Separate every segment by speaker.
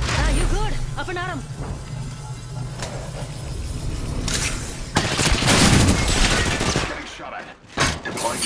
Speaker 1: Ah, you good? Up and at 'em.
Speaker 2: Getting shot at. Deploying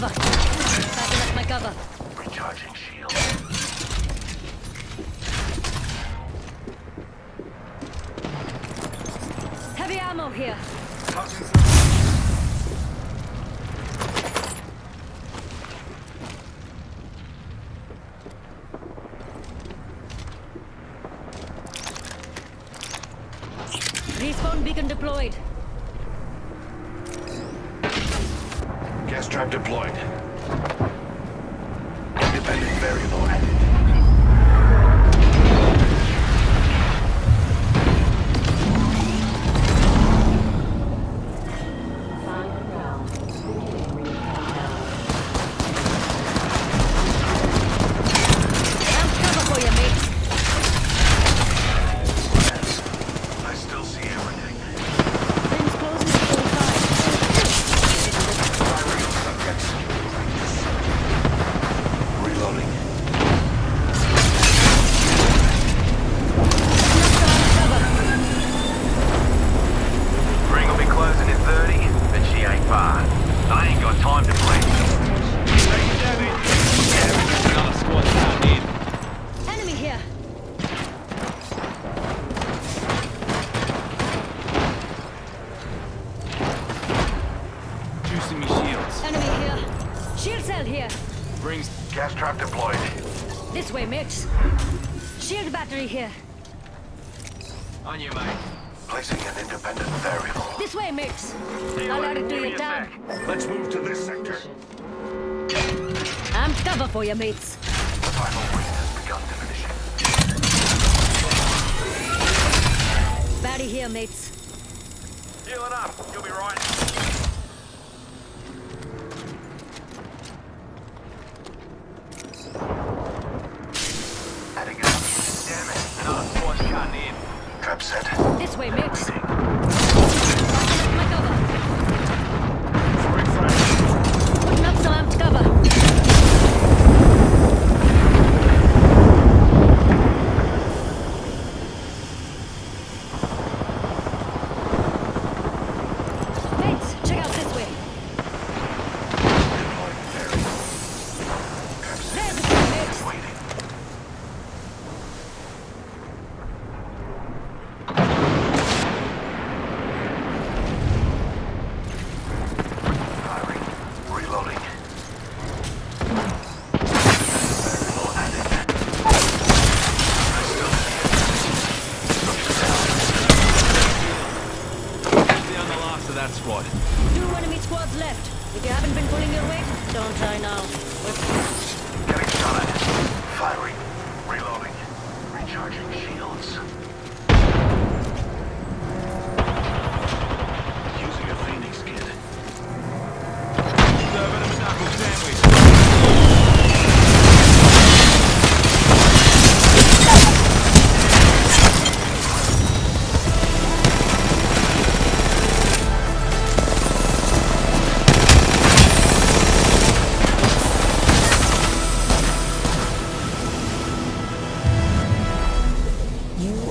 Speaker 1: cover. Backing up my cover.
Speaker 2: Recharging shield.
Speaker 1: Heavy ammo here. Respawn beacon deployed.
Speaker 2: Trap deployed.
Speaker 1: Shield cell here.
Speaker 3: Rings.
Speaker 2: Gas trap deployed.
Speaker 1: This way, mates. Shield battery here.
Speaker 3: On you, mate.
Speaker 2: Placing an independent variable.
Speaker 1: This way, mates. I'll add it to your tab.
Speaker 2: Let's move to this sector.
Speaker 1: I'm cover for you, mates.
Speaker 2: Final ring has begun diminishing.
Speaker 1: Battery here, mates.
Speaker 2: Healing up. You'll be right.
Speaker 1: Enemy left. If you haven't been pulling your weight, don't try now.
Speaker 2: Getting shot at. Firing. Reloading. Recharging shields.